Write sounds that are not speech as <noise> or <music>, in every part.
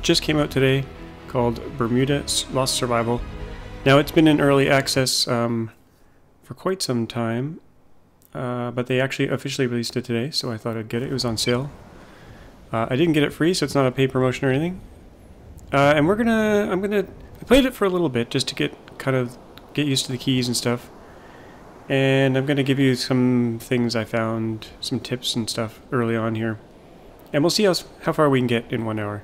just came out today called Bermuda Lost Survival. Now it's been in early access um, for quite some time, uh, but they actually officially released it today, so I thought I'd get it. It was on sale. Uh, I didn't get it free, so it's not a paid promotion or anything. Uh, and we're gonna, I'm gonna, I played it for a little bit just to get kind of get used to the keys and stuff. And I'm gonna give you some things I found, some tips and stuff early on here. And we'll see how, how far we can get in one hour.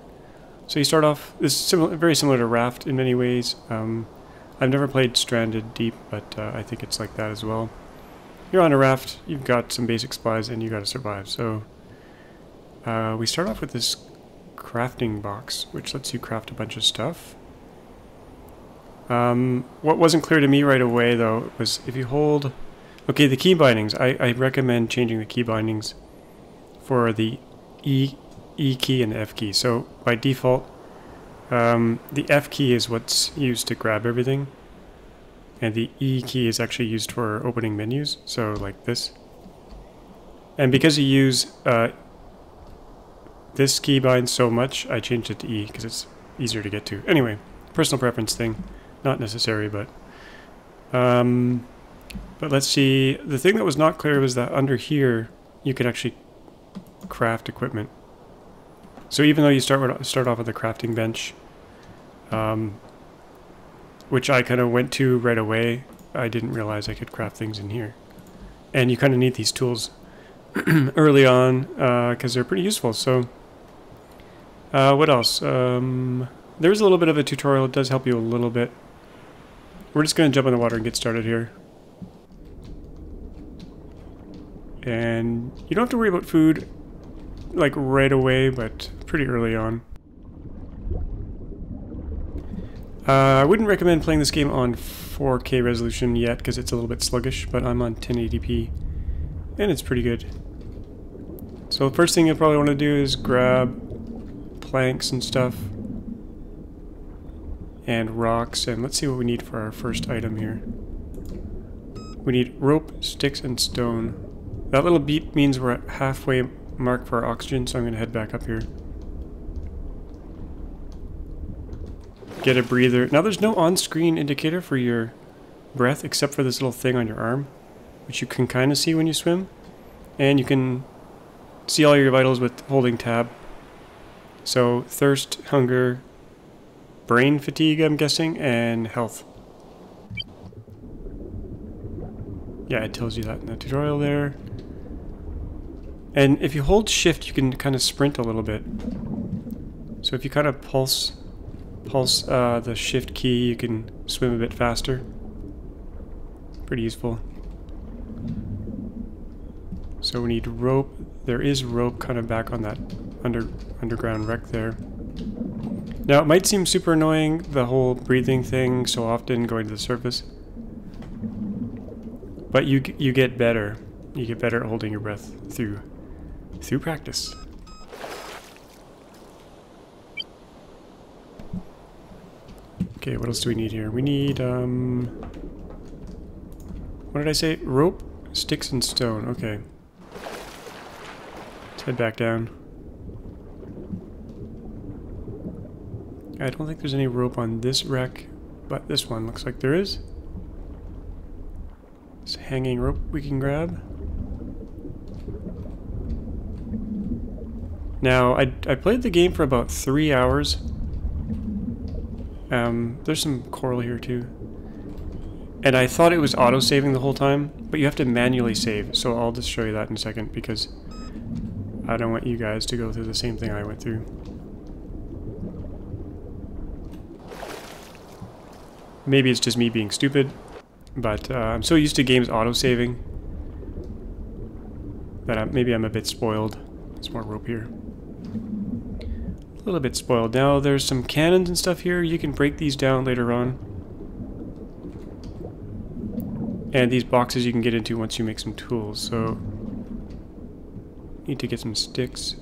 So you start off, this is similar, very similar to Raft in many ways. Um, I've never played Stranded Deep, but uh, I think it's like that as well. You're on a raft, you've got some basic supplies, and you got to survive. So uh, we start off with this crafting box, which lets you craft a bunch of stuff. Um, what wasn't clear to me right away, though, was if you hold... Okay, the key bindings. I, I recommend changing the key bindings for the E E key and F key. So by default, um, the F key is what's used to grab everything, and the E key is actually used for opening menus, so like this. And because you use uh, this keybind so much, I changed it to E because it's easier to get to. Anyway, personal preference thing, not necessary, but... Um, but let's see, the thing that was not clear was that under here, you can actually craft equipment. So even though you start start off with a crafting bench, um, which I kind of went to right away, I didn't realize I could craft things in here. And you kind of need these tools <clears throat> early on because uh, they're pretty useful. So uh, what else? Um, there's a little bit of a tutorial. It does help you a little bit. We're just going to jump in the water and get started here. And you don't have to worry about food like right away, but pretty early on. Uh, I wouldn't recommend playing this game on 4K resolution yet because it's a little bit sluggish, but I'm on 1080p and it's pretty good. So the first thing you'll probably want to do is grab planks and stuff and rocks and let's see what we need for our first item here. We need rope, sticks, and stone. That little beep means we're at halfway mark for our oxygen, so I'm going to head back up here. Get a breather. Now there's no on-screen indicator for your breath except for this little thing on your arm, which you can kind of see when you swim. And you can see all your vitals with holding tab. So thirst, hunger, brain fatigue, I'm guessing, and health. Yeah, it tells you that in the tutorial there. And if you hold shift, you can kind of sprint a little bit. So if you kind of pulse pulse uh, the shift key, you can swim a bit faster. Pretty useful. So we need rope. There is rope kind of back on that under underground wreck there. Now it might seem super annoying, the whole breathing thing so often going to the surface. But you you get better. You get better at holding your breath through through practice. Okay, what else do we need here? We need, um... What did I say? Rope, sticks, and stone. Okay. Let's head back down. I don't think there's any rope on this wreck, but this one looks like there is. This hanging rope we can grab. Now, I, I played the game for about three hours, um, there's some coral here too. And I thought it was auto-saving the whole time, but you have to manually save, so I'll just show you that in a second because I don't want you guys to go through the same thing I went through. Maybe it's just me being stupid, but uh, I'm so used to games auto-saving that I'm, maybe I'm a bit spoiled. There's more rope here. A little bit spoiled. Now there's some cannons and stuff here. You can break these down later on. And these boxes you can get into once you make some tools, so... Need to get some sticks.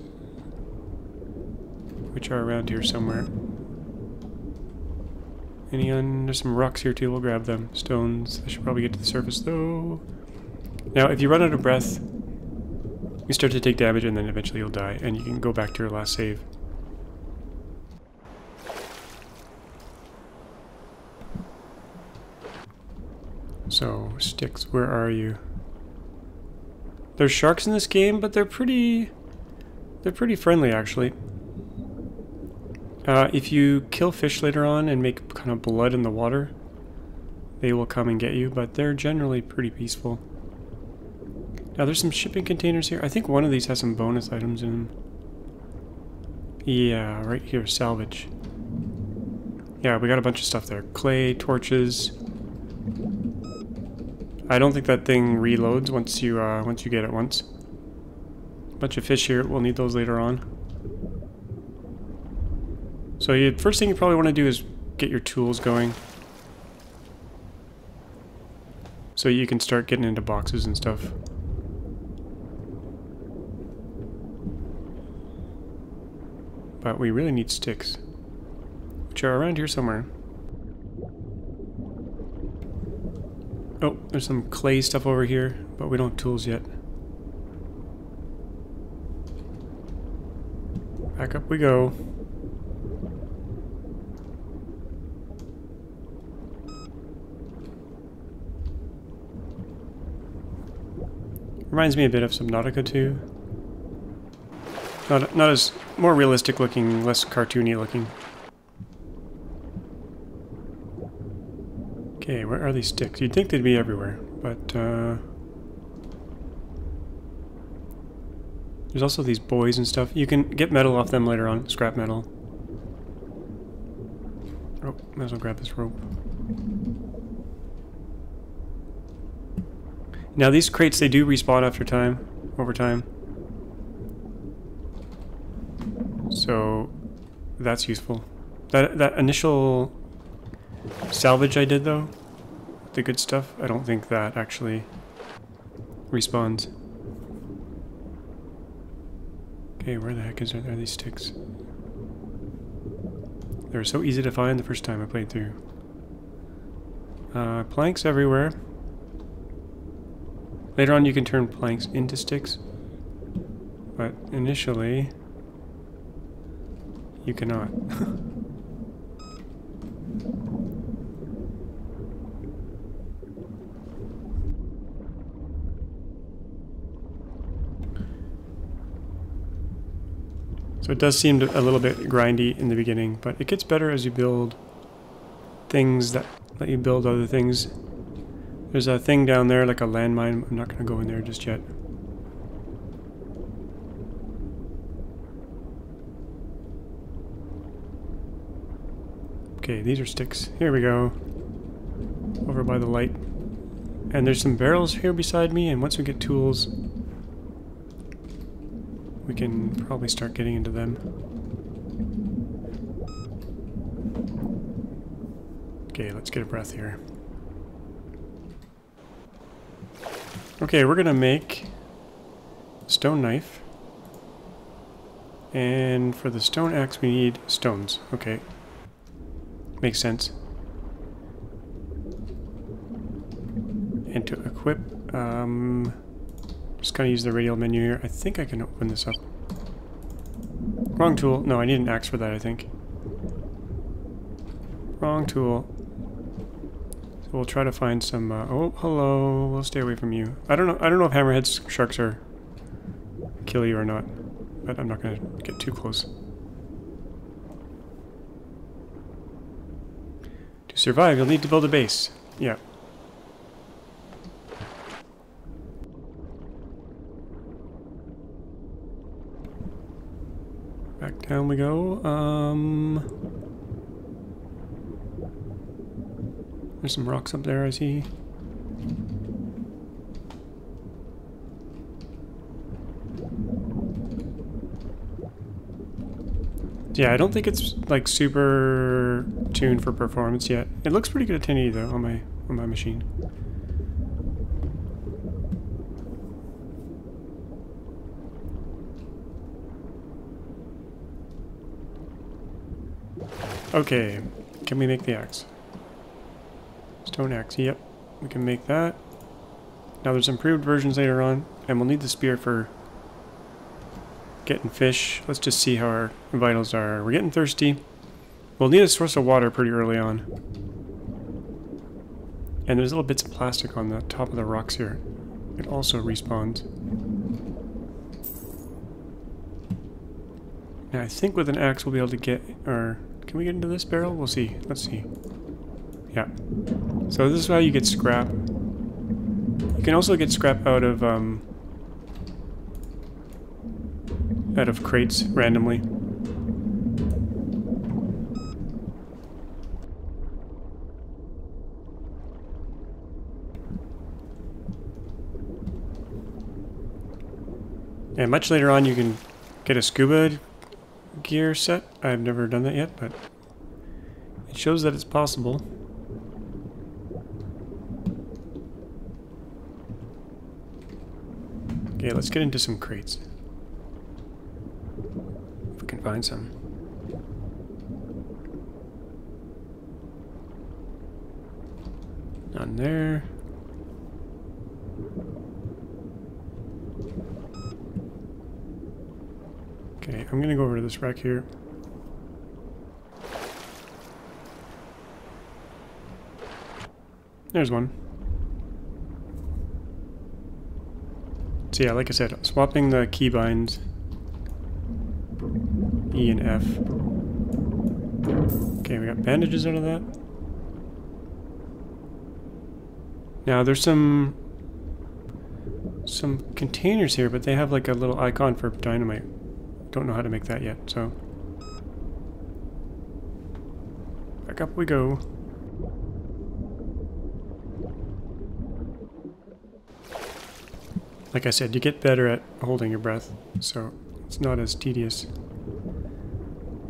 Which are around here somewhere. Any on... There's some rocks here too, we'll grab them. Stones. I should probably get to the surface though. Now, if you run out of breath, you start to take damage and then eventually you'll die, and you can go back to your last save. So, sticks, where are you? There's sharks in this game, but they're pretty... They're pretty friendly, actually. Uh, if you kill fish later on and make kind of blood in the water, they will come and get you, but they're generally pretty peaceful. Now there's some shipping containers here. I think one of these has some bonus items in them. Yeah, right here, salvage. Yeah, we got a bunch of stuff there. Clay, torches. I don't think that thing reloads once you uh, once you get it once. Bunch of fish here. We'll need those later on. So you, first thing you probably want to do is get your tools going. So you can start getting into boxes and stuff. But we really need sticks. Which are around here somewhere. Oh, there's some clay stuff over here, but we don't have tools yet. Back up we go. Reminds me a bit of Subnautica 2. Not, not as more realistic looking, less cartoony looking. Okay, where are these sticks? You'd think they'd be everywhere, but uh, there's also these buoys and stuff. You can get metal off them later on, scrap metal. Oh, might as well grab this rope. Now these crates, they do respawn after time, over time. So that's useful. That that initial salvage I did though, the good stuff, I don't think that actually respawns. Okay, where the heck is there? Are these sticks? They were so easy to find the first time I played through. Uh, planks everywhere. Later on you can turn planks into sticks, but initially you cannot. <laughs> so it does seem a little bit grindy in the beginning, but it gets better as you build things that let you build other things there's a thing down there, like a landmine. I'm not going to go in there just yet. Okay, these are sticks. Here we go. Over by the light. And there's some barrels here beside me, and once we get tools, we can probably start getting into them. Okay, let's get a breath here. Okay, we're gonna make stone knife. And for the stone axe we need stones. Okay. Makes sense. And to equip, um, just gonna use the radial menu here. I think I can open this up. Wrong tool. No, I need an axe for that, I think. Wrong tool. So we'll try to find some. Uh, oh, hello. We'll stay away from you. I don't know. I don't know if hammerhead sharks are kill you or not, but I'm not gonna get too close. To survive, you'll need to build a base. Yeah. Back down we go. Um. There's some rocks up there, I see. Yeah, I don't think it's like super tuned for performance yet. It looks pretty good at 1080 though on my on my machine. Okay, can we make the axe? Stone axe, yep. We can make that. Now there's improved versions later on, and we'll need the spear for getting fish. Let's just see how our vitals are. We're getting thirsty. We'll need a source of water pretty early on. And there's little bits of plastic on the top of the rocks here. It also respawns. Now I think with an axe we'll be able to get, or can we get into this barrel? We'll see. Let's see. Yeah. So this is how you get scrap. You can also get scrap out of, um, out of crates randomly. And much later on you can get a scuba gear set. I've never done that yet, but it shows that it's possible. Okay, let's get into some crates. If we can find some. None there. Okay, I'm gonna go over to this wreck here. There's one. So yeah, like I said, swapping the keybinds E and F. Okay, we got bandages out of that. Now there's some some containers here, but they have like a little icon for dynamite. Don't know how to make that yet, so. Back up we go. Like I said, you get better at holding your breath, so it's not as tedious.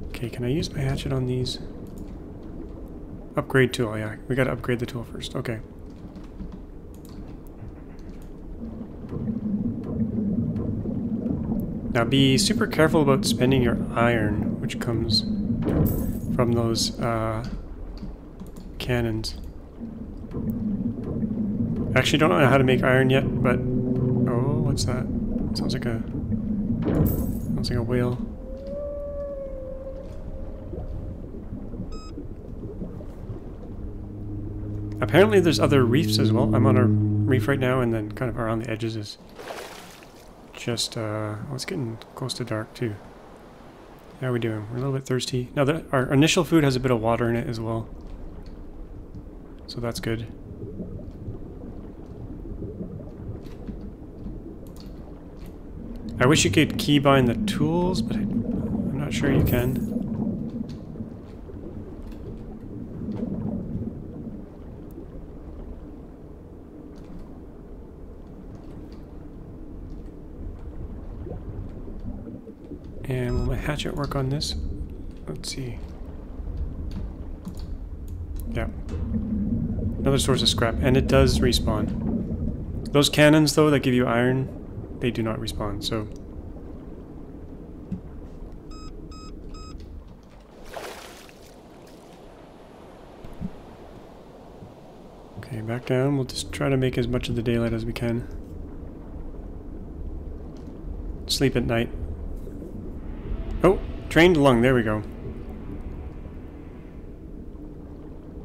Okay, can I use my hatchet on these? Upgrade tool, yeah. We gotta upgrade the tool first. Okay. Now be super careful about spending your iron, which comes from those uh, cannons. Actually, don't know how to make iron yet, but... Oh, what's that? Sounds like a... Sounds like a whale. Apparently there's other reefs as well. I'm on a reef right now, and then kind of around the edges is just, uh, well, it's getting close to dark too. How are we doing? We're a little bit thirsty. Now, the, our initial food has a bit of water in it as well. So that's good. I wish you could keybind the tools, but I'm not sure you can. And will my hatchet work on this? Let's see. Yeah. Another source of scrap, and it does respawn. Those cannons, though, that give you iron, they do not respawn, so... Okay, back down. We'll just try to make as much of the daylight as we can. Sleep at night. Oh, trained lung, there we go.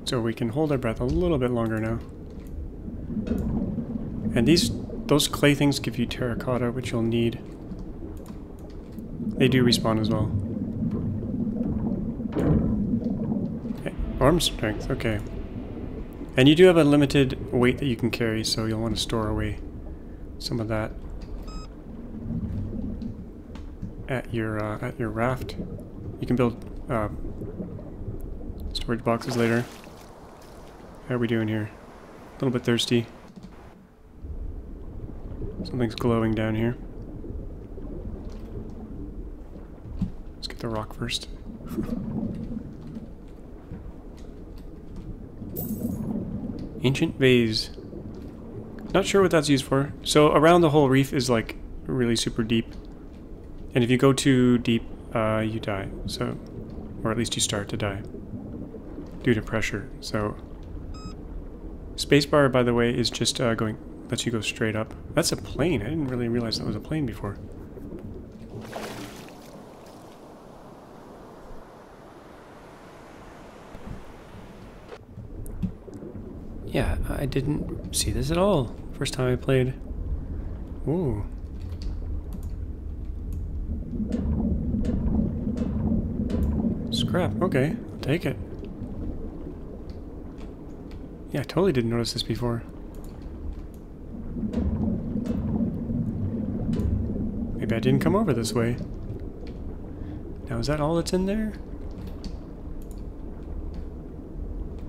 So we can hold our breath a little bit longer now. And these, those clay things give you terracotta, which you'll need. They do respawn as well. Okay. Arm strength, okay. And you do have a limited weight that you can carry, so you'll want to store away some of that. At your uh, at your raft. You can build uh, storage boxes later. How are we doing here? A little bit thirsty. Something's glowing down here. Let's get the rock first. Ancient vase. Not sure what that's used for. So around the whole reef is like really super deep. And if you go too deep, uh, you die. So, or at least you start to die due to pressure. So, spacebar, by the way, is just uh, going lets you go straight up. That's a plane. I didn't really realize that was a plane before. Yeah, I didn't see this at all. First time I played. Ooh. Scrap, okay, I'll take it. Yeah, I totally didn't notice this before. Maybe I didn't come over this way. Now, is that all that's in there?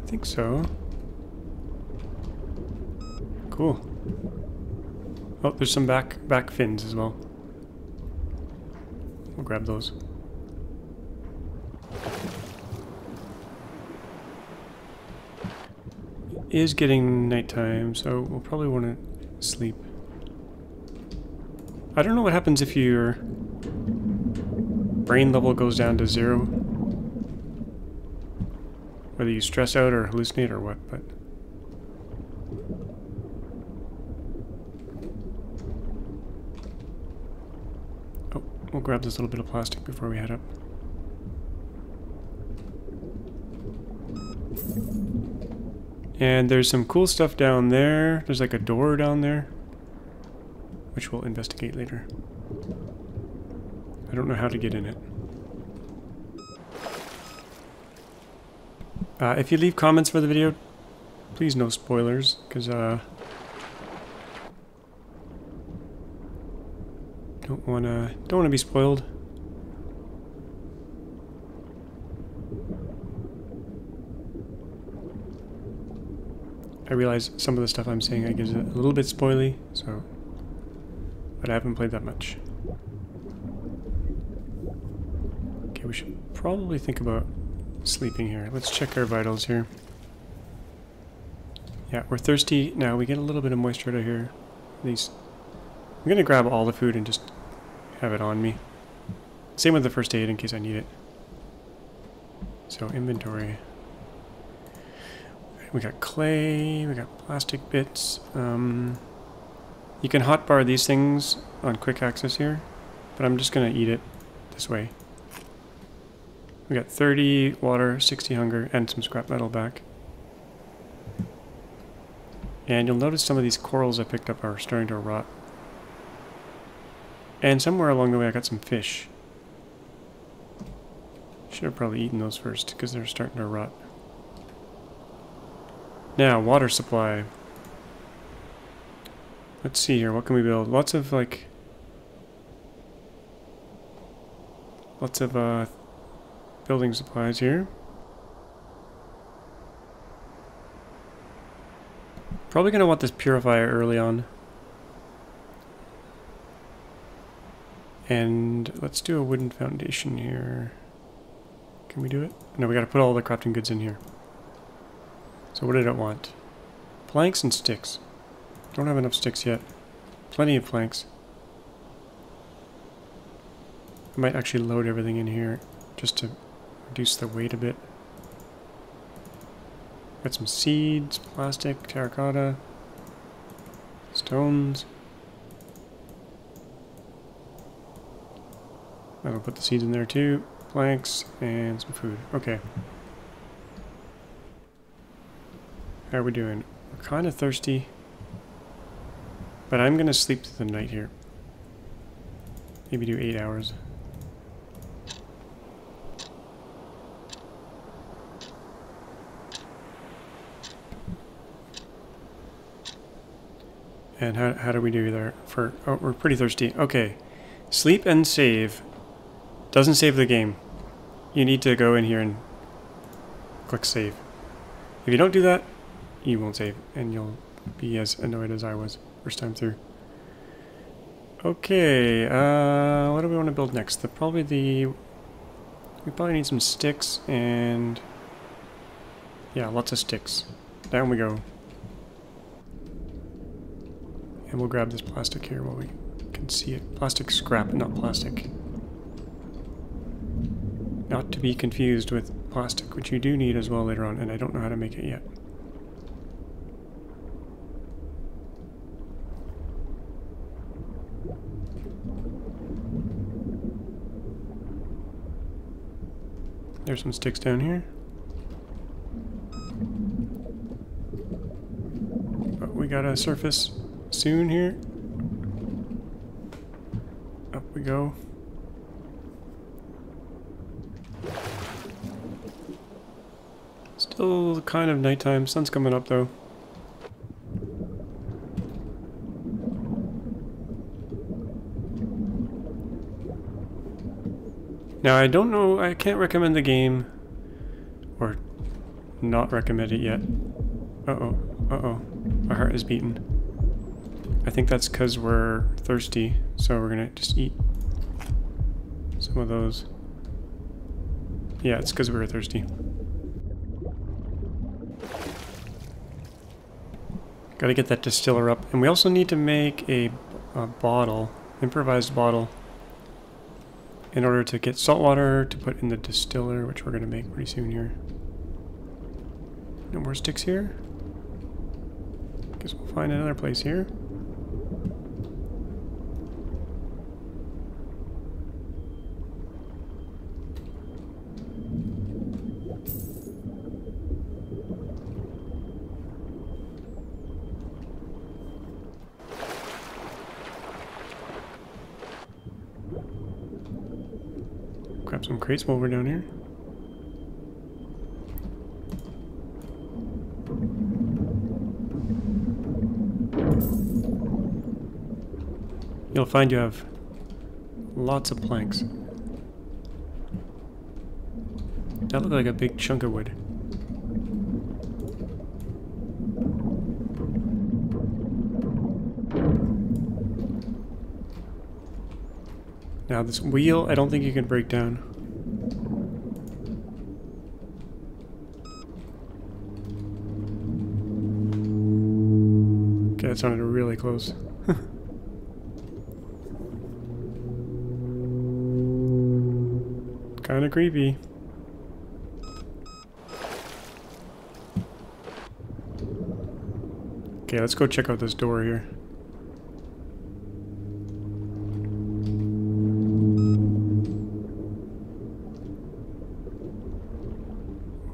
I think so. Cool. Oh, there's some back back fins as well. We'll grab those. Is getting nighttime, so we'll probably want to sleep. I don't know what happens if your brain level goes down to zero. Whether you stress out or hallucinate or what, but... Oh, we'll grab this little bit of plastic before we head up. And there's some cool stuff down there. There's like a door down there, which we'll investigate later. I don't know how to get in it. Uh, if you leave comments for the video, please no spoilers, because uh, don't wanna don't wanna be spoiled. I realize some of the stuff I'm saying I gives a little bit spoily, so but I haven't played that much. Okay, we should probably think about sleeping here. Let's check our vitals here. Yeah, we're thirsty now. We get a little bit of moisture out of here. At least I'm gonna grab all the food and just have it on me. Same with the first aid in case I need it. So inventory. We got clay, we got plastic bits. Um, you can hotbar these things on quick access here, but I'm just going to eat it this way. We got 30 water, 60 hunger, and some scrap metal back. And you'll notice some of these corals I picked up are starting to rot. And somewhere along the way I got some fish. Should have probably eaten those first, because they're starting to rot. Now, water supply. Let's see here, what can we build? Lots of, like... Lots of, uh, building supplies here. Probably going to want this purifier early on. And let's do a wooden foundation here. Can we do it? No, we got to put all the crafting goods in here. So what did it want? Planks and sticks. Don't have enough sticks yet. Plenty of planks. I might actually load everything in here just to reduce the weight a bit. Got some seeds, plastic, terracotta, stones. I'll put the seeds in there too. Planks and some food. Okay. How are we doing? We're kind of thirsty. But I'm going to sleep through the night here. Maybe do eight hours. And how, how do we do there? For Oh, we're pretty thirsty. Okay. Sleep and save. Doesn't save the game. You need to go in here and click save. If you don't do that, you won't save, and you'll be as annoyed as I was first time through. Okay, uh, what do we want to build next? The probably the we probably need some sticks and yeah, lots of sticks. Down we go. And we'll grab this plastic here while we can see it. Plastic scrap, not plastic. Not to be confused with plastic, which you do need as well later on, and I don't know how to make it yet. There's some sticks down here. But we got a surface soon here. Up we go. Still kind of nighttime. Sun's coming up though. Now I don't know, I can't recommend the game, or not recommend it yet. Uh-oh, uh-oh, my heart is beating. I think that's because we're thirsty, so we're gonna just eat some of those. Yeah, it's because we were thirsty. Gotta get that distiller up. And we also need to make a, a bottle, improvised bottle, in order to get salt water to put in the distiller, which we're gonna make pretty soon here. No more sticks here. Guess we'll find another place here. Grab some crates while we're down here. You'll find you have lots of planks. That looked like a big chunk of wood. Now this wheel, I don't think you can break down. Okay, that sounded really close. <laughs> Kinda creepy. Okay, let's go check out this door here.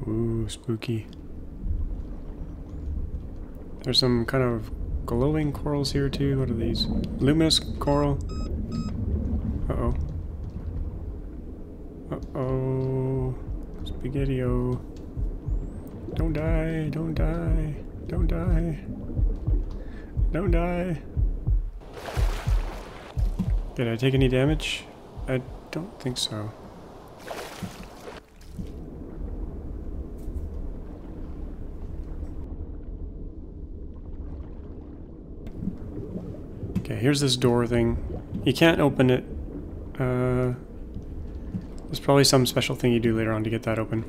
Ooh, spooky. There's some kind of glowing corals here too. What are these? Luminous coral? Uh-oh. Uh-oh. Spaghetti-o. Don't die, don't die, don't die. Don't die. Did I take any damage? I don't think so. Here's this door thing. You can't open it. Uh, there's probably some special thing you do later on to get that open.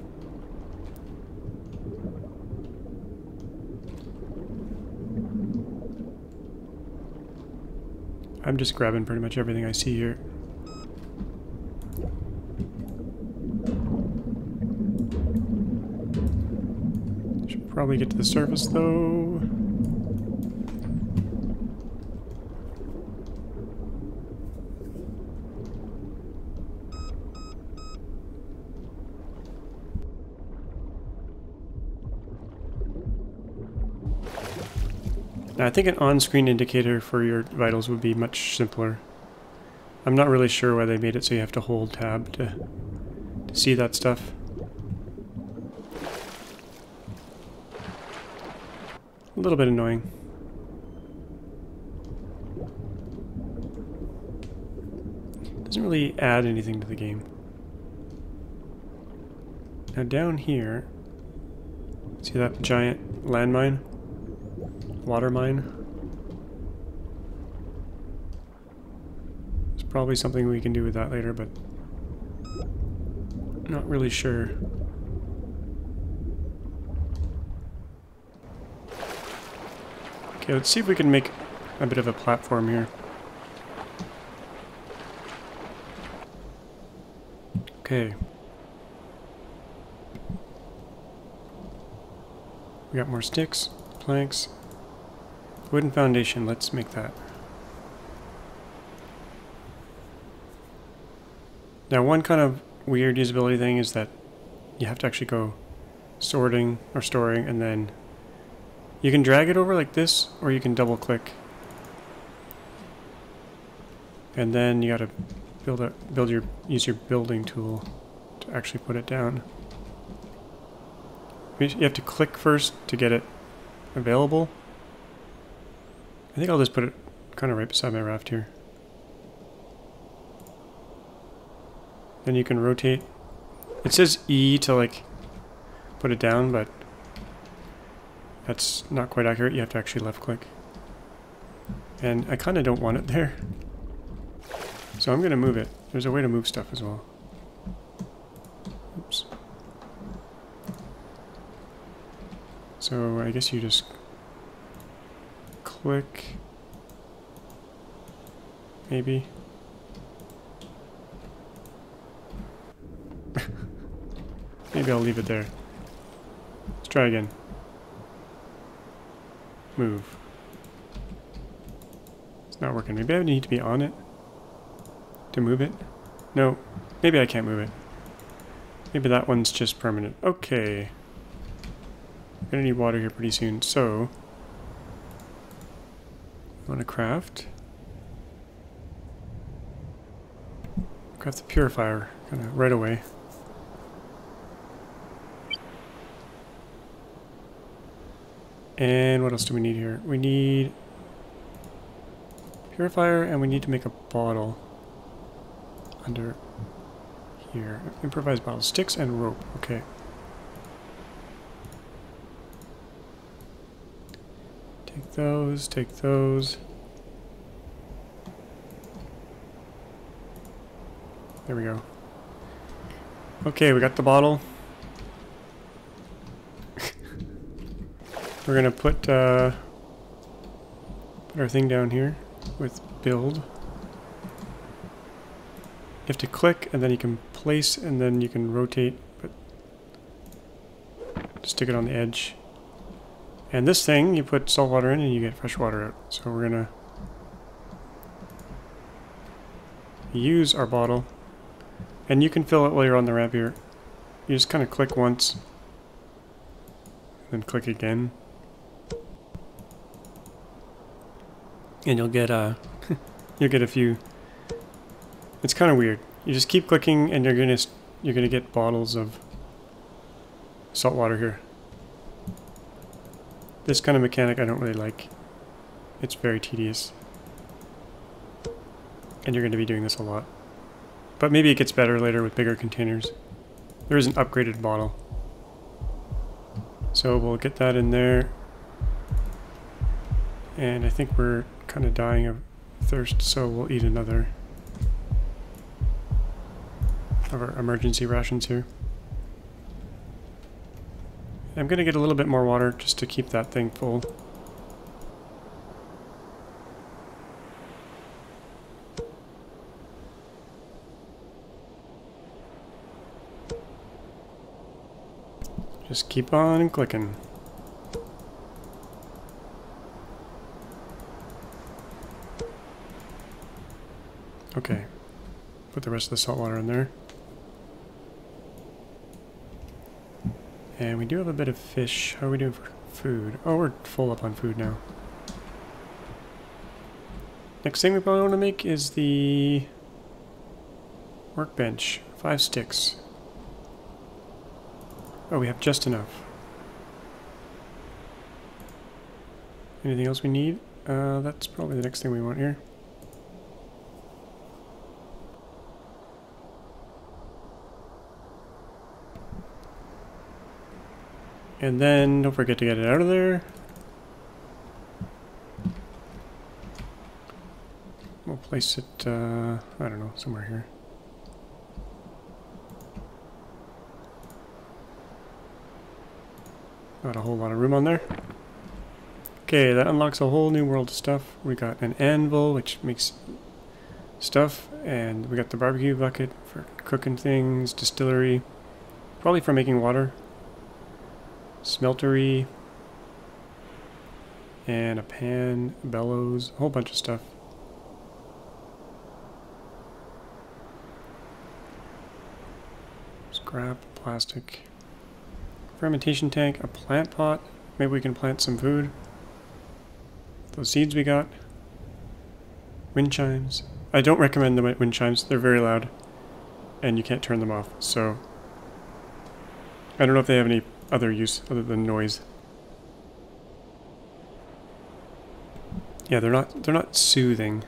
I'm just grabbing pretty much everything I see here. Should probably get to the surface though. I think an on-screen indicator for your vitals would be much simpler. I'm not really sure why they made it so you have to hold tab to, to see that stuff. A little bit annoying. Doesn't really add anything to the game. Now down here, see that giant landmine? Water mine? There's probably something we can do with that later, but not really sure. Okay, let's see if we can make a bit of a platform here. Okay. We got more sticks, planks, wooden foundation. Let's make that. Now one kind of weird usability thing is that you have to actually go sorting or storing and then You can drag it over like this, or you can double click. And then you gotta build a build your use your building tool to actually put it down. You have to click first to get it available. I think I'll just put it kind of right beside my raft here. Then you can rotate. It says E to like put it down, but that's not quite accurate. You have to actually left click. And I kind of don't want it <laughs> there. So I'm going to move it. There's a way to move stuff as well. Oops. So I guess you just click, maybe. <laughs> maybe I'll leave it there. Let's try again. Move. It's not working. Maybe I need to be on it to move it. No, maybe I can't move it. Maybe that one's just permanent. Okay. I'm gonna need water here pretty soon, so... Want to craft. Craft the purifier, kind of right away. And what else do we need here? We need purifier and we need to make a bottle under here. Improvised bottle. Sticks and rope. Okay. Take those, take those. There we go. Okay, we got the bottle. <laughs> We're gonna put, uh, put our thing down here with build. You have to click and then you can place and then you can rotate, but stick it on the edge. And this thing, you put salt water in and you get fresh water out. So we're gonna use our bottle. And you can fill it while you're on the ramp here. You just kind of click once, then click again. and you'll get uh, a <laughs> you'll get a few. It's kind of weird. You just keep clicking, and you're gonna you're gonna get bottles of salt water here. This kind of mechanic I don't really like. It's very tedious. And you're going to be doing this a lot. But maybe it gets better later with bigger containers. There is an upgraded bottle. So we'll get that in there. And I think we're kind of dying of thirst, so we'll eat another of our emergency rations here. I'm going to get a little bit more water just to keep that thing full. Just keep on clicking. Okay. Put the rest of the salt water in there. And we do have a bit of fish. How are we doing for food? Oh, we're full up on food now. Next thing we probably want to make is the workbench. Five sticks. Oh, we have just enough. Anything else we need? Uh, that's probably the next thing we want here. And then don't forget to get it out of there. We'll place it, uh, I don't know, somewhere here. Not a whole lot of room on there. Okay, that unlocks a whole new world of stuff. We got an anvil, which makes stuff, and we got the barbecue bucket for cooking things, distillery, probably for making water smeltery, and a pan, bellows, a whole bunch of stuff. Scrap, plastic, fermentation tank, a plant pot, Maybe we can plant some food. Those seeds we got. Wind chimes. I don't recommend the wind chimes. They're very loud. And you can't turn them off. So I don't know if they have any other use other than noise. Yeah, they're not they're not soothing.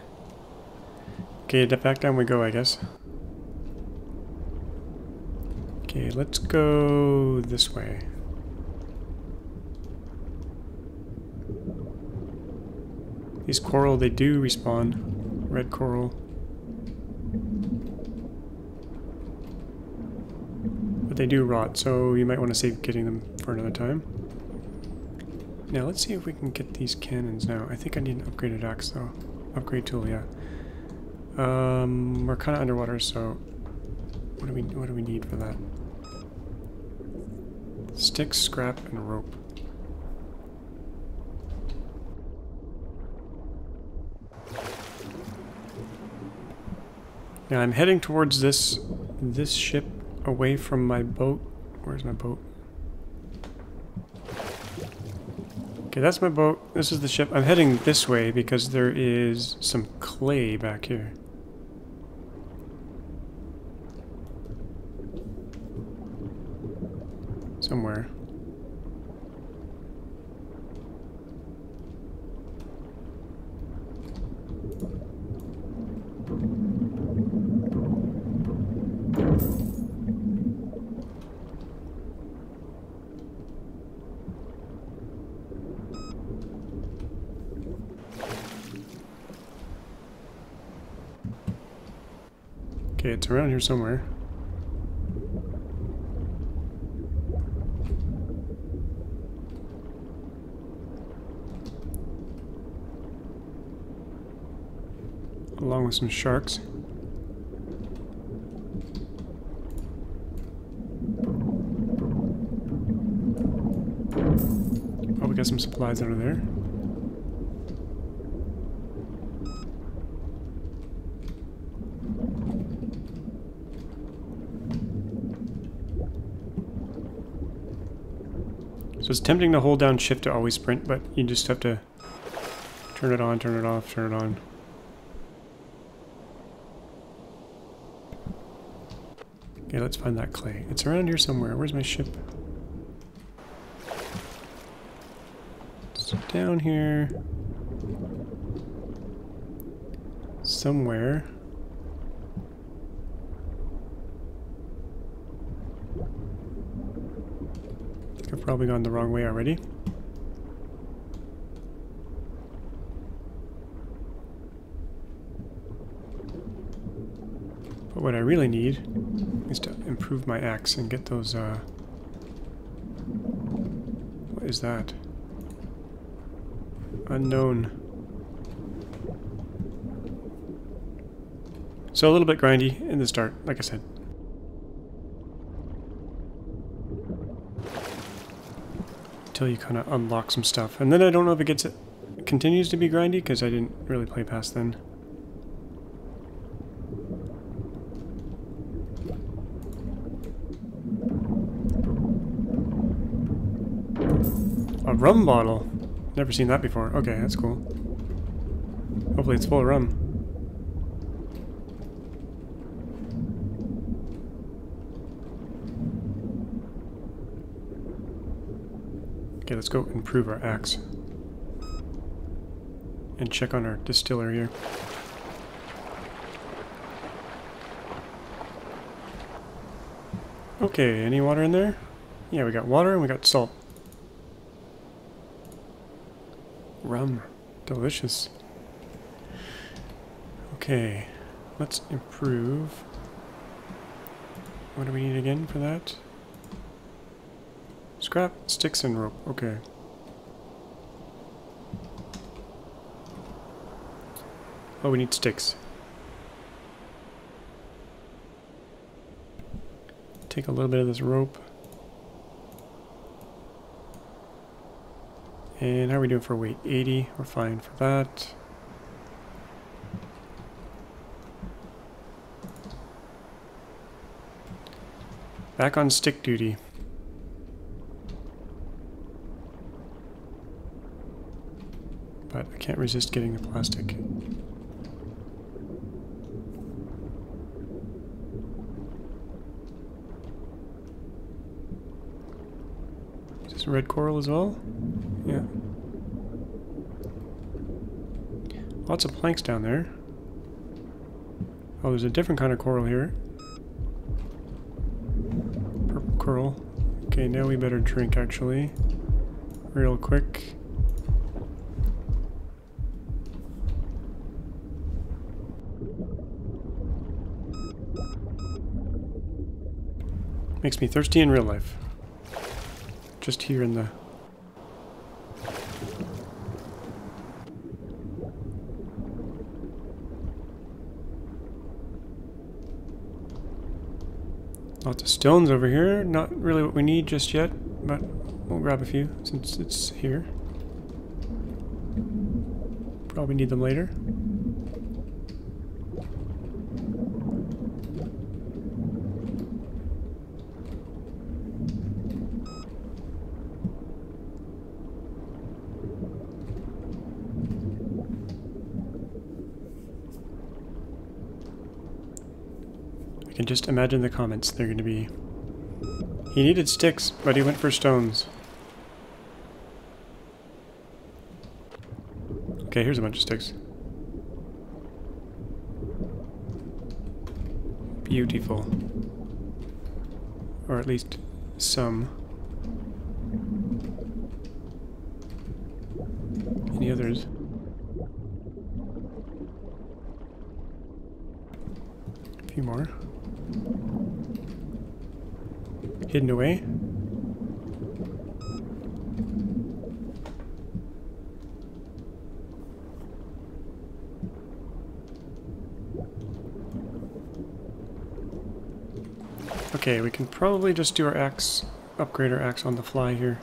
Okay, back down we go, I guess. Okay, let's go this way. These coral, they do respawn. Red coral. But they do rot, so you might want to save getting them for another time. Now let's see if we can get these cannons now. I think I need an upgraded axe though. Upgrade tool, yeah. Um, we're kind of underwater, so what do we what do we need for that? Sticks, scrap, and rope. Now I'm heading towards this this ship away from my boat. Where's my boat? Okay, that's my boat. This is the ship. I'm heading this way because there is some clay back here. Somewhere. Okay, it's around here somewhere. Along with some sharks. Oh, we got some supplies under there. So it's tempting to hold down shift to always sprint, but you just have to turn it on, turn it off, turn it on. Okay, let's find that clay. It's around here somewhere. Where's my ship? Down here. Somewhere. I've probably gone the wrong way already. But what I really need is to improve my axe and get those, uh... What is that? Unknown. So a little bit grindy in the start, like I said. Until you kind of unlock some stuff. And then I don't know if it gets it continues to be grindy, because I didn't really play past then. A rum bottle. Never seen that before. Okay, that's cool. Hopefully it's full of rum. Okay, let's go improve our axe. And check on our distiller here. Okay, any water in there? Yeah, we got water and we got salt. Rum. Delicious. Okay, let's improve. What do we need again for that? Scrap, sticks, and rope. Okay. Oh, we need sticks. Take a little bit of this rope. And how are we doing for weight? 80. We're fine for that. Back on stick duty. but I can't resist getting the plastic. Is this red coral as well? Yeah. Lots of planks down there. Oh, there's a different kind of coral here. Purple coral. Okay, now we better drink actually. Real quick. Makes me thirsty in real life. Just here in the... Lots of stones over here. Not really what we need just yet, but we'll grab a few since it's here. Probably need them later. Just imagine the comments. They're going to be... He needed sticks, but he went for stones. Okay, here's a bunch of sticks. Beautiful. Or at least some. Any others? A few more. Hidden away. Okay, we can probably just do our axe, upgrade our axe on the fly here.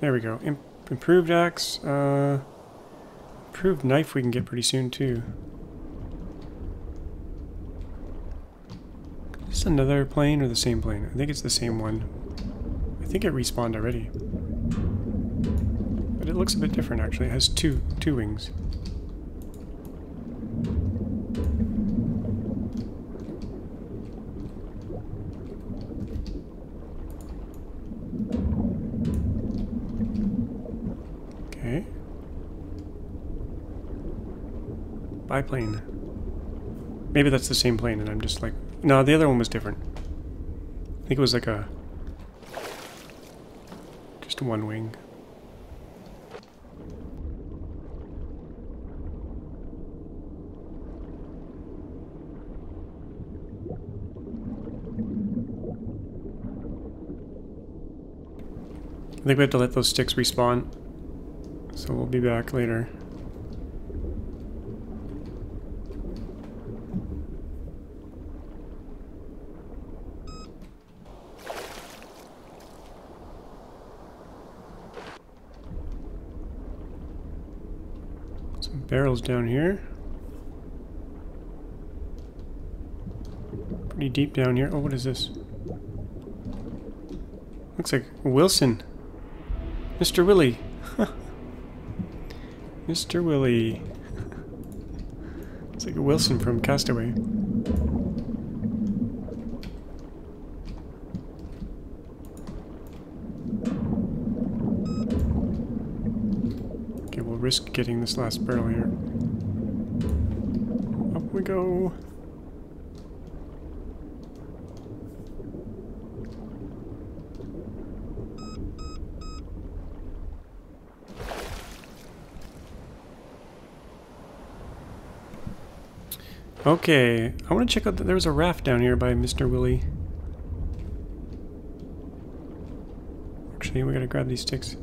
There we go. Im improved axe, uh, improved knife we can get pretty soon too. This another plane or the same plane? I think it's the same one. I think it respawned already. But it looks a bit different actually. It has two two wings. Okay. Biplane. Maybe that's the same plane and I'm just like... No, the other one was different. I think it was like a... Just one wing. I think we have to let those sticks respawn. So we'll be back later. Some barrels down here. Pretty deep down here. Oh, what is this? Looks like Wilson. Mr. Willie. <laughs> Mr. Willie. <laughs> It's like Wilson from Castaway. Risk getting this last barrel here. Up we go. Okay, I want to check out that there was a raft down here by Mr. Willie. Actually, we gotta grab these sticks.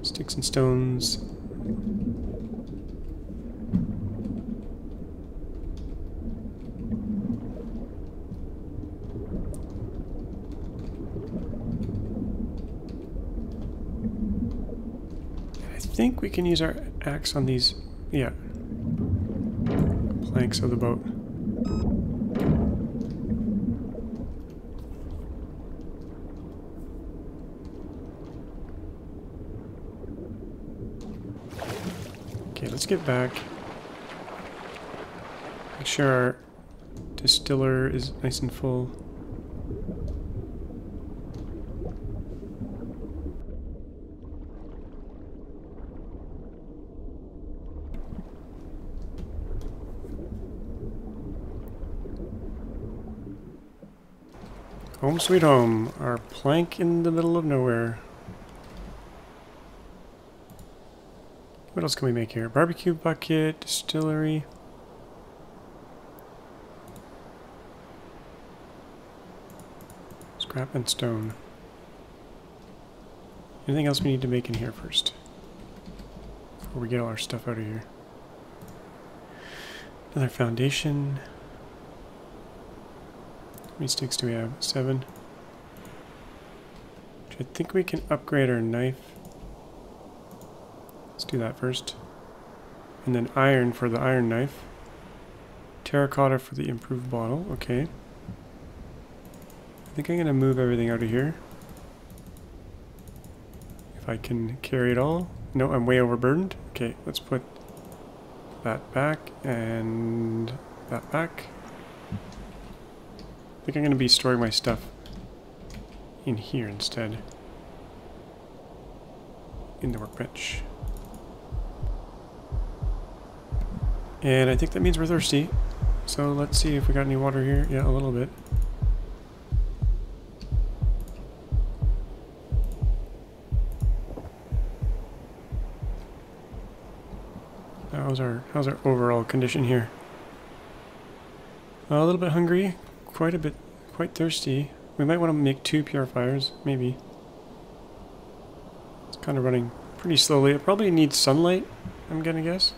Sticks and stones. I think we can use our axe on these. Yeah, planks of the boat. Okay, let's get back. Make sure our distiller is nice and full. Home sweet home, our plank in the middle of nowhere. What else can we make here? Barbecue bucket, distillery. Scrap and stone. Anything else we need to make in here first? Before we get all our stuff out of here. Another foundation. Many sticks do we have? Seven. I think we can upgrade our knife. Let's do that first. And then iron for the iron knife. Terracotta for the improved bottle. Okay. I think I'm going to move everything out of here. If I can carry it all. No, I'm way overburdened. Okay, let's put that back and that back. Think I'm going to be storing my stuff in here instead. In the workbench. And I think that means we're thirsty. So let's see if we got any water here. Yeah, a little bit. How's our how's our overall condition here? a little bit hungry, quite a bit, quite thirsty. We might want to make two purifiers, maybe. It's kind of running pretty slowly. It probably needs sunlight, I'm gonna guess.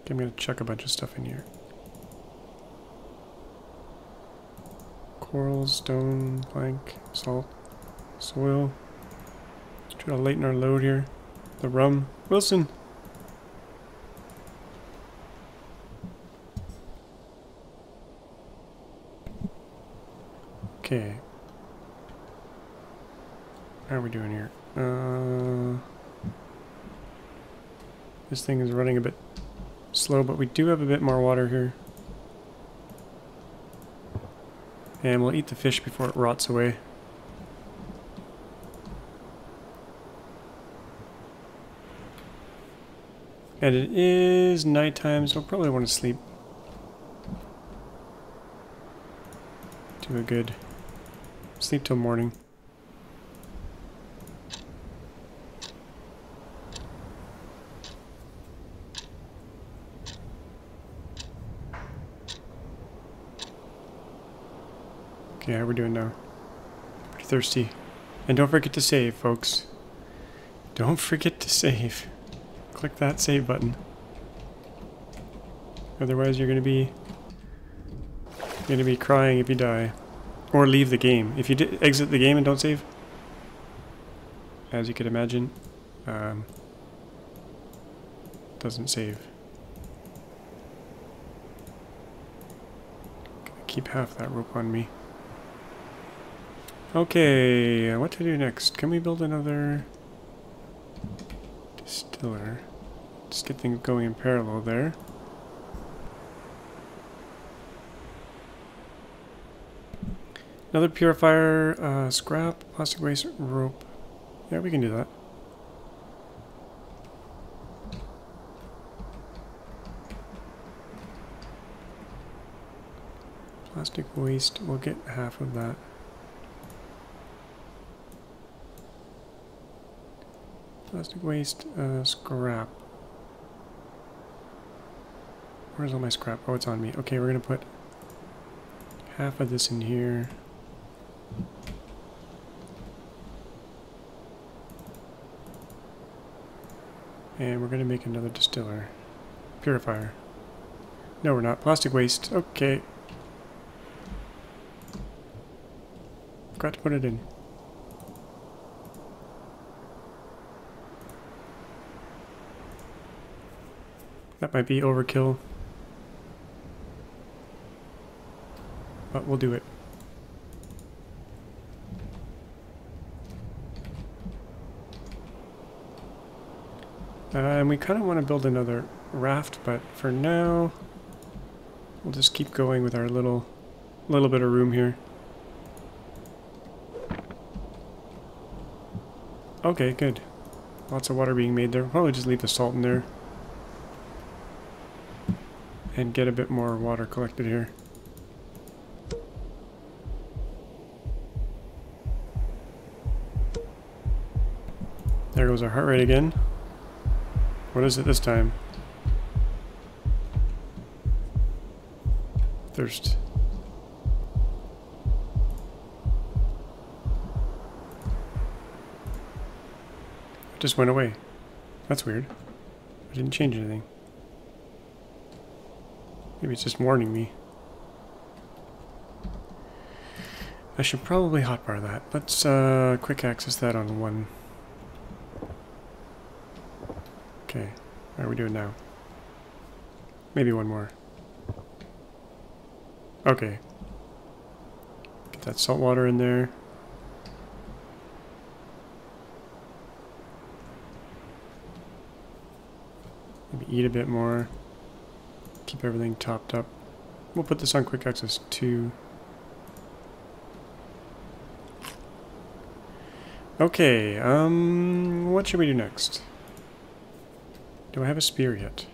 Okay, I'm gonna chuck a bunch of stuff in here. Coral, stone, plank, salt, soil. Let's try to lighten our load here. The rum. Wilson! Okay. How are we doing here? Uh, this thing is running a bit slow, but we do have a bit more water here. And we'll eat the fish before it rots away. And it is nighttime, so I'll probably want to sleep. Do a good sleep till morning. Okay, how are we doing now? Pretty thirsty. And don't forget to save, folks. Don't <laughs> forget to save click that save button. Otherwise you're gonna be gonna be crying if you die. Or leave the game. If you exit the game and don't save, as you could imagine, um, doesn't save. keep half that rope on me. Okay, what to do next? Can we build another distiller? Let's get things going in parallel there. Another purifier, uh, scrap, plastic waste, rope. Yeah, we can do that. Plastic waste, we'll get half of that. Plastic waste, uh, scrap. Where's all my scrap? Oh, it's on me. Okay, we're gonna put half of this in here. And we're gonna make another distiller. Purifier. No, we're not. Plastic waste. Okay. Forgot to put it in. That might be overkill. but we'll do it. Uh, and we kind of want to build another raft, but for now, we'll just keep going with our little, little bit of room here. Okay, good. Lots of water being made there. Probably just leave the salt in there. And get a bit more water collected here. There goes our heart rate again. What is it this time? Thirst. It just went away. That's weird. I didn't change anything. Maybe it's just warning me. I should probably hotbar that. Let's uh, quick access that on one. Okay, how are we doing now? Maybe one more. Okay. Get that salt water in there. Maybe eat a bit more. Keep everything topped up. We'll put this on quick access 2. Okay, um, what should we do next? Do I have a spear yet?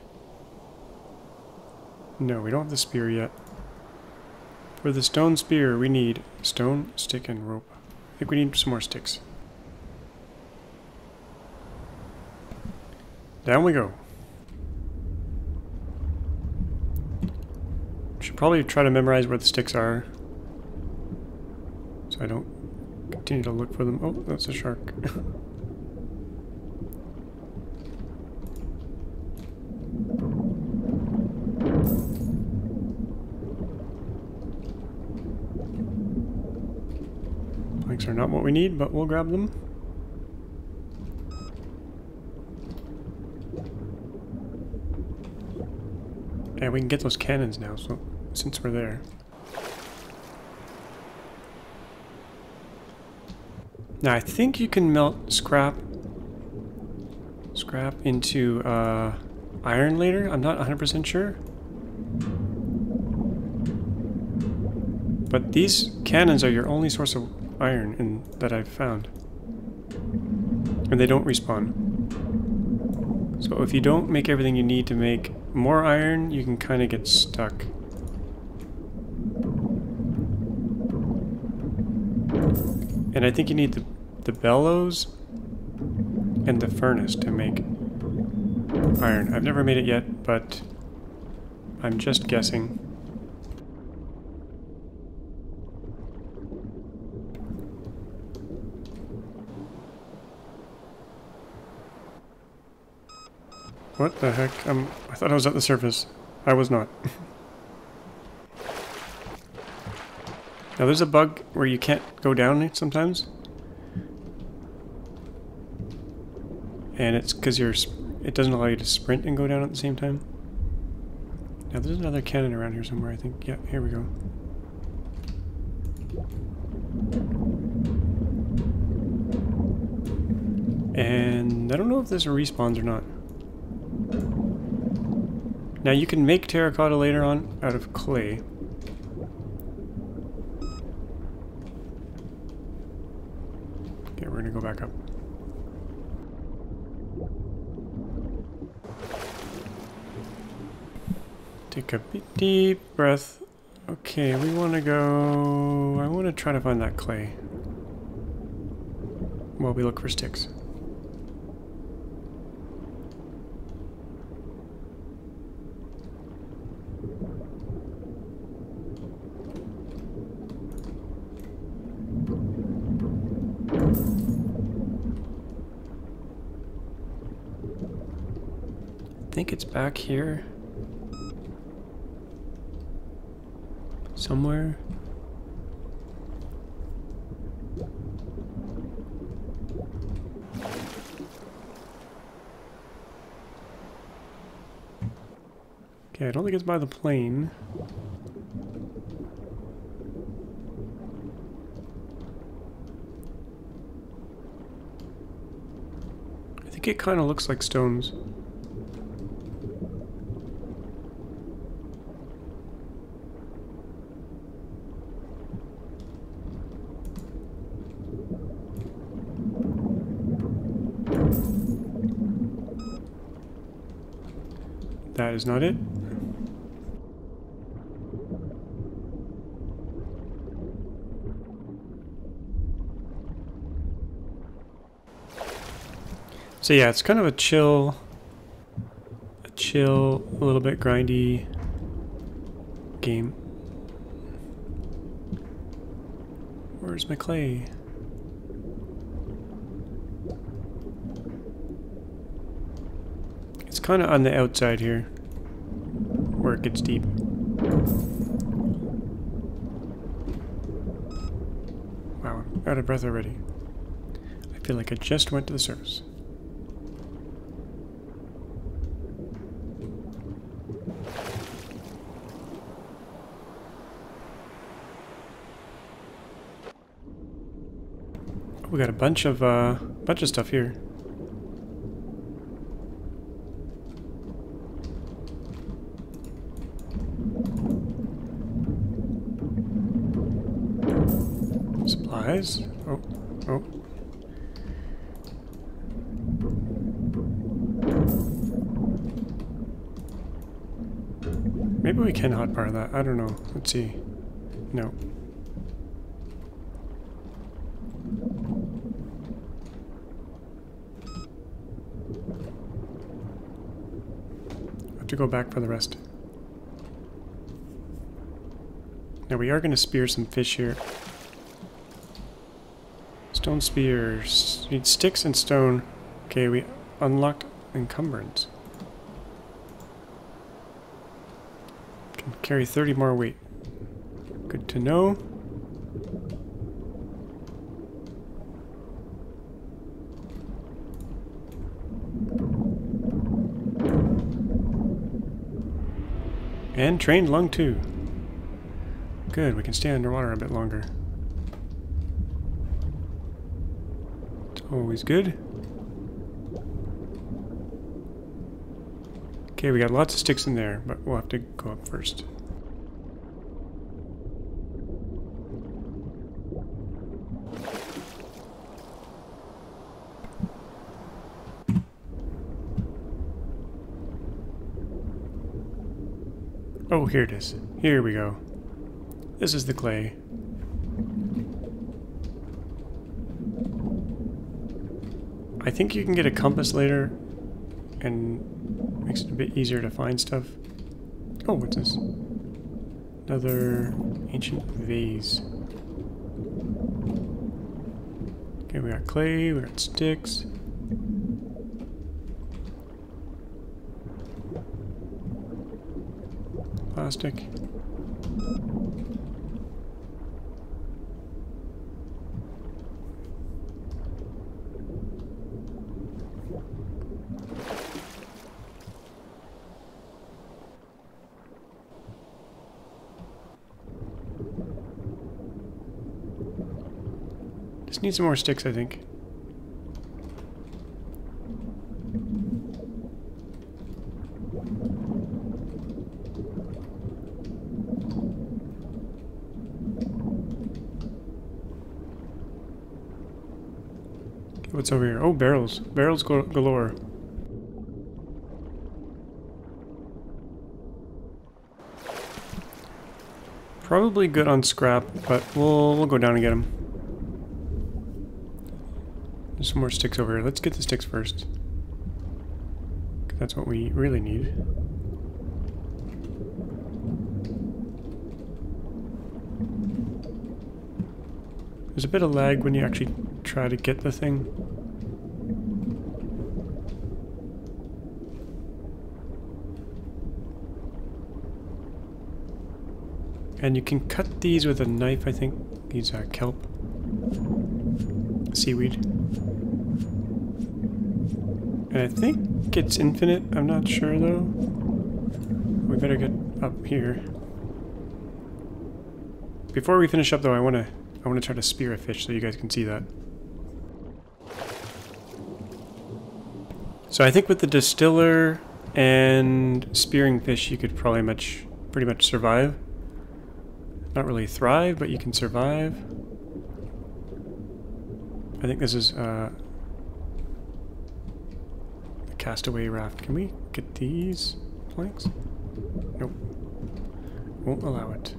No, we don't have the spear yet. For the stone spear, we need stone, stick, and rope. I think we need some more sticks. Down we go. Should probably try to memorize where the sticks are. So I don't continue to look for them. Oh, that's a shark. <laughs> Planks are not what we need, but we'll grab them. And we can get those cannons now, so since we're there. Now I think you can melt scrap scrap into uh, iron later. I'm not 100% sure. But these cannons are your only source of iron in, that I've found. And they don't respawn. So if you don't make everything you need to make more iron, you can kind of get stuck. And I think you need the, the bellows and the furnace to make iron. I've never made it yet, but I'm just guessing. What the heck? Um, I thought I was at the surface. I was not. <laughs> now there's a bug where you can't go down sometimes. And it's because you're, it doesn't allow you to sprint and go down at the same time. Now there's another cannon around here somewhere, I think. Yeah, here we go. And I don't know if this respawns or not. Now you can make terracotta later on out of clay. Okay, we're gonna go back up. Take a deep breath. Okay, we want to go... I want to try to find that clay. While we look for sticks. Think it's back here. Somewhere. Okay, I don't think it's by the plane. I think it kind of looks like stones. That is not it. So yeah, it's kind of a chill, a chill, a little bit grindy game. Where's my clay? It's kind of on the outside here, gets deep. Wow, I'm out of breath already. I feel like I just went to the surface. We got a bunch of uh, bunch of stuff here. Supplies. Oh, oh. Maybe we can hotbar that. I don't know. Let's see. No. Have to go back for the rest. Now we are going to spear some fish here. Stone spears. Need sticks and stone. Okay, we unlocked encumbrance. Can carry 30 more weight. Good to know. And trained lung too. Good, we can stay underwater a bit longer. Always good. Okay, we got lots of sticks in there, but we'll have to go up first. Oh, here it is. Here we go. This is the clay. Think you can get a compass later and makes it a bit easier to find stuff. Oh, what's this? Another ancient vase. Okay, we got clay, we got sticks. Plastic. Just need some more sticks, I think. What's over here? Oh, barrels. Barrels gal galore. Probably good on scrap, but we'll we'll go down and get them. There's some more sticks over here. Let's get the sticks first. That's what we really need. There's a bit of lag when you actually try to get the thing. And you can cut these with a knife, I think. These are kelp. Seaweed. I think it's infinite. I'm not sure, though. We better get up here. Before we finish up, though, I want to I want to try to spear a fish so you guys can see that. So I think with the distiller and spearing fish, you could probably much, pretty much survive. Not really thrive, but you can survive. I think this is uh, castaway raft. Can we get these planks? Nope. Won't allow it.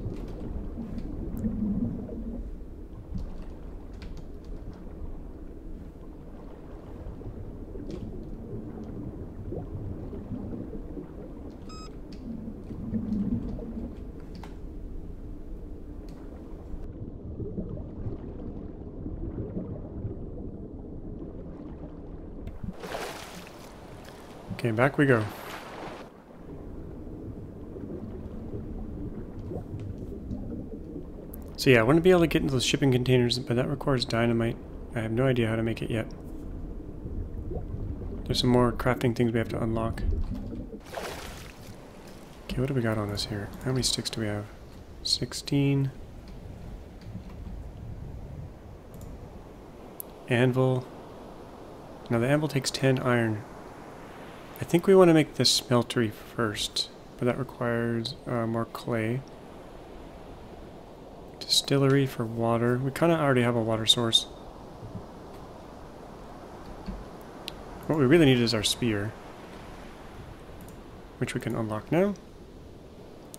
Okay, back we go. So yeah, I want to be able to get into those shipping containers, but that requires dynamite. I have no idea how to make it yet. There's some more crafting things we have to unlock. Okay, what do we got on us here? How many sticks do we have? 16. Anvil. Now the anvil takes 10 iron. I think we want to make this smeltery first, but that requires uh, more clay. Distillery for water. We kind of already have a water source. What we really need is our spear, which we can unlock now.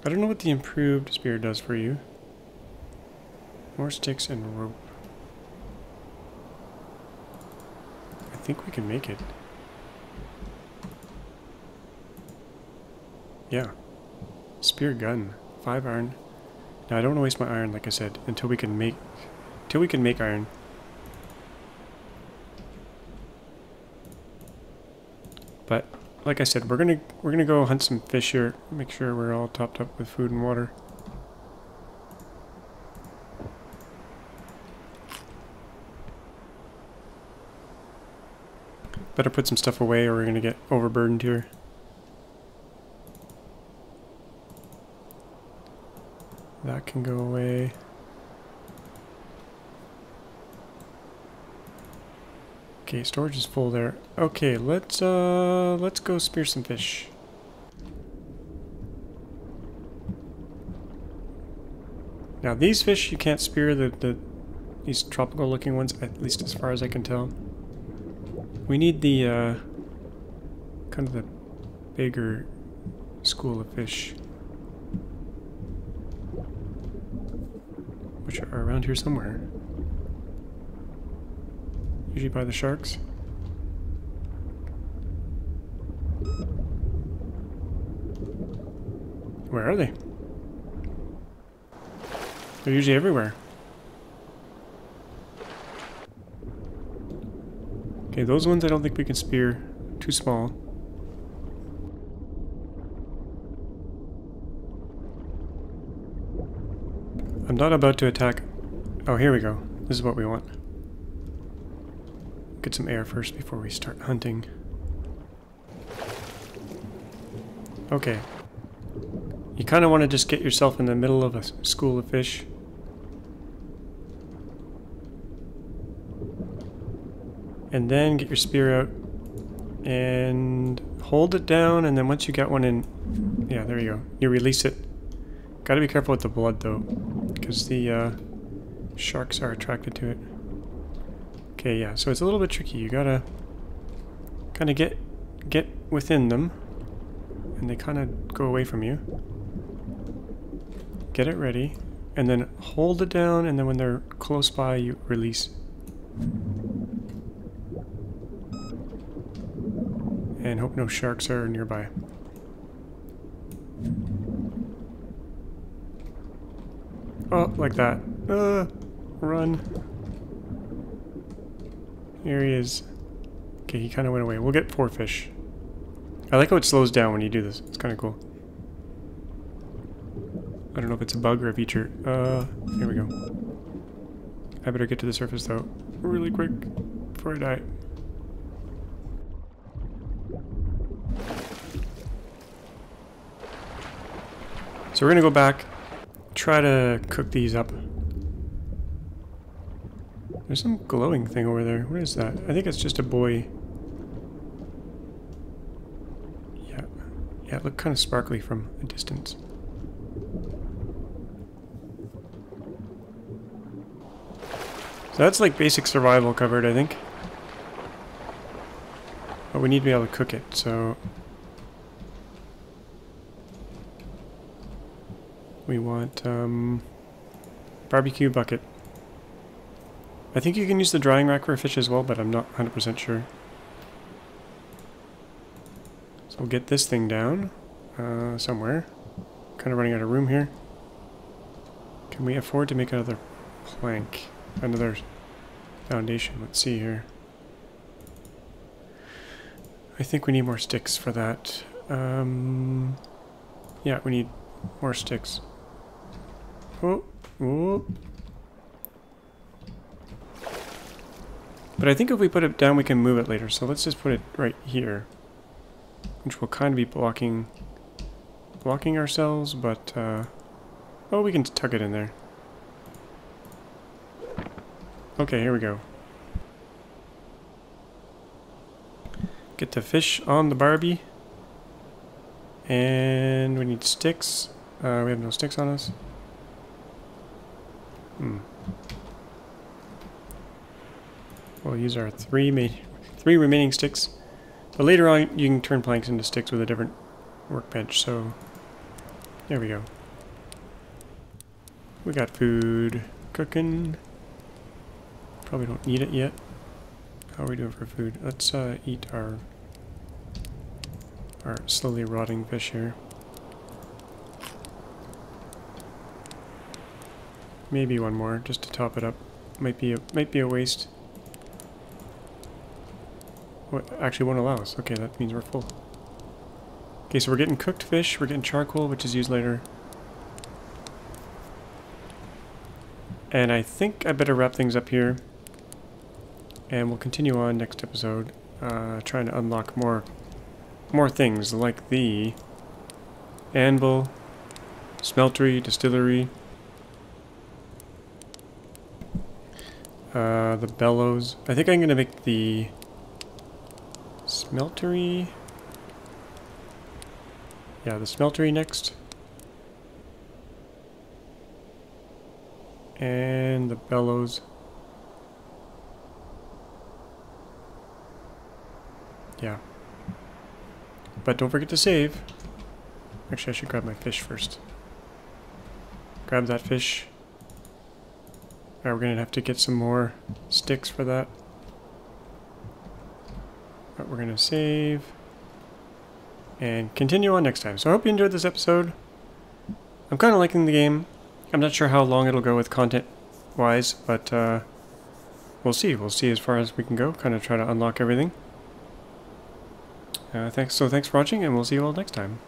I don't know what the improved spear does for you. More sticks and rope. I think we can make it. Yeah. Spear gun. Five iron. Now I don't want to waste my iron, like I said, until we can make until we can make iron. But like I said, we're gonna we're gonna go hunt some fish here, make sure we're all topped up with food and water. Better put some stuff away or we're gonna get overburdened here. That can go away. Okay, storage is full there. Okay, let's uh let's go spear some fish. Now these fish you can't spear the, the these tropical looking ones, at least as far as I can tell. We need the uh kind of the bigger school of fish. which are around here somewhere. Usually by the sharks. Where are they? They're usually everywhere. Okay, those ones I don't think we can spear. Too small. I'm not about to attack. Oh, here we go. This is what we want. Get some air first before we start hunting. Okay. You kind of want to just get yourself in the middle of a school of fish. And then get your spear out and hold it down and then once you get one in, yeah, there you go. You release it. Gotta be careful with the blood though because the uh, sharks are attracted to it. Okay, yeah, so it's a little bit tricky. You gotta kind of get get within them, and they kind of go away from you. Get it ready, and then hold it down, and then when they're close by, you release. And hope no sharks are nearby. Oh, like that. Uh, run. Here he is. Okay, he kind of went away. We'll get four fish. I like how it slows down when you do this. It's kind of cool. I don't know if it's a bug or a feature. Uh, here we go. I better get to the surface though, really quick, before I die. So we're gonna go back try to cook these up. There's some glowing thing over there. What is that? I think it's just a buoy. Yeah, Yeah, it looked kind of sparkly from a distance. So that's like basic survival covered, I think. But we need to be able to cook it, so... We want, um... Barbecue bucket. I think you can use the drying rack for fish as well, but I'm not 100% sure. So we'll get this thing down uh, somewhere. Kind of running out of room here. Can we afford to make another plank? Another foundation? Let's see here. I think we need more sticks for that. Um, yeah, we need more sticks. Oh, oh. But I think if we put it down, we can move it later. So let's just put it right here. Which will kind of be blocking blocking ourselves, but, uh, oh, we can tuck it in there. Okay, here we go. Get the fish on the Barbie. And we need sticks. Uh, we have no sticks on us. Hmm. We'll use our three, three remaining sticks. But later on, you can turn planks into sticks with a different workbench, so there we go. We got food cooking. Probably don't need it yet. How are we doing for food? Let's uh, eat our our slowly rotting fish here. Maybe one more, just to top it up. Might be a, might be a waste. What actually won't allow us. Okay, that means we're full. Okay, so we're getting cooked fish, we're getting charcoal, which is used later. And I think I better wrap things up here. And we'll continue on next episode, uh, trying to unlock more, more things like the anvil, smeltery, distillery, uh, the bellows. I think I'm going to make the smeltery. Yeah, the smeltery next. And the bellows. Yeah. But don't forget to save. Actually, I should grab my fish first. Grab that fish. Alright, we're to have to get some more sticks for that. But we're going to save. And continue on next time. So I hope you enjoyed this episode. I'm kind of liking the game. I'm not sure how long it'll go with content-wise, but uh, we'll see. We'll see as far as we can go. Kind of try to unlock everything. Uh, thanks. So thanks for watching, and we'll see you all next time.